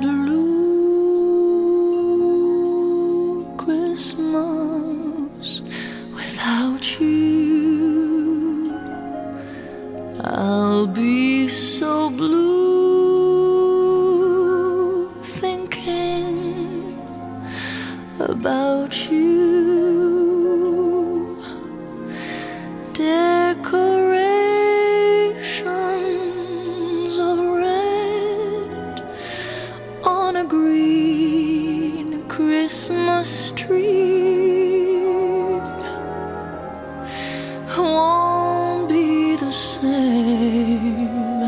blue Christmas without you. I'll be so blue thinking about you. Christmas tree won't be the same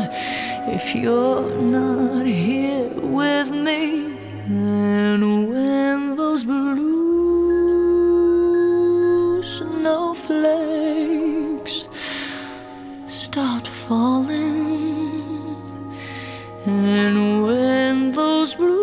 if you're not here with me. And when those blue snowflakes start falling, and when those blue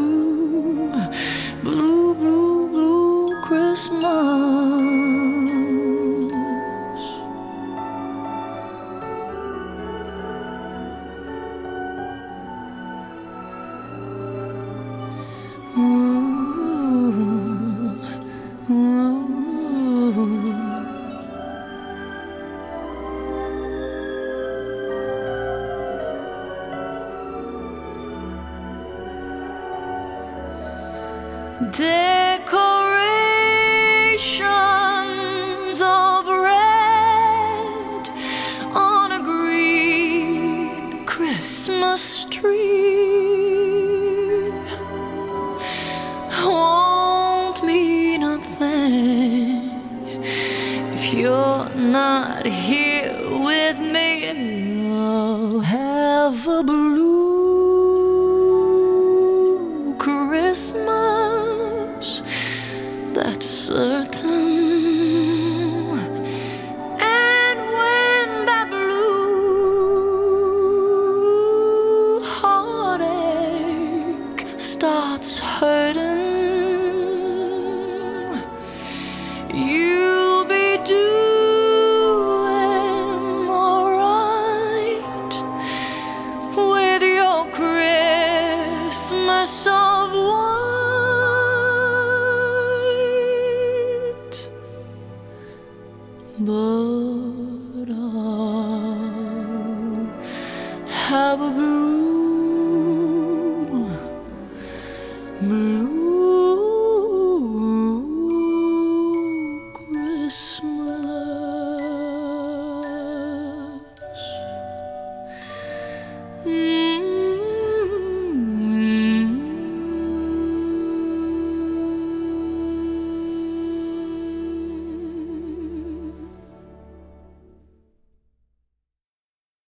Decorations of red on a green Christmas tree won't mean a thing if you're not here with me. I'll have a blue hurting, you'll be doing alright with your Christmas of white. But I'll have a blue.